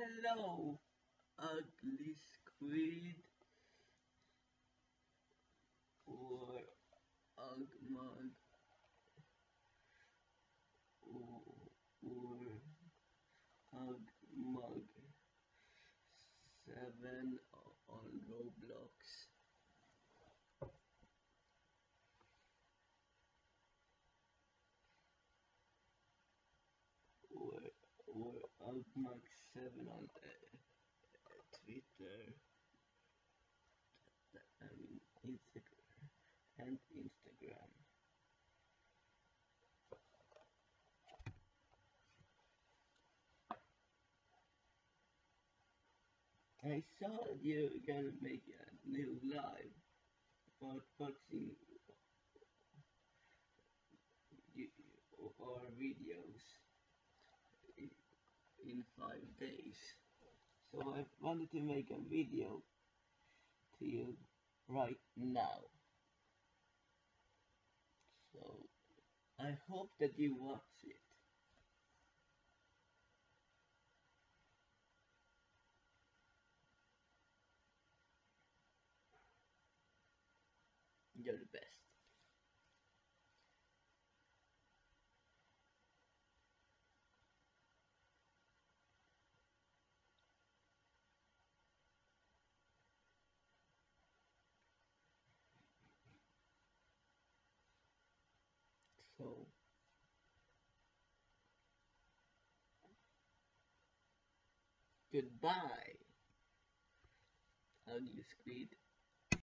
Hello, ugly squid. Or Ugmug. Or, or Ugmug. 7 on Roblox. Or Uggmugg7 on uh, Twitter. Mean Instagram and Instagram. I saw you're gonna make a new live about boxing or videos in five days. So I wanted to make a video to you right now. So I hope that you watch it. You're the best. Goodbye, ugly squid.